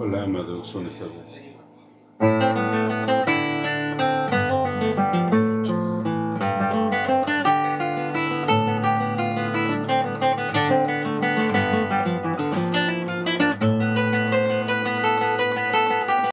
Hola, amados, buenas tardes.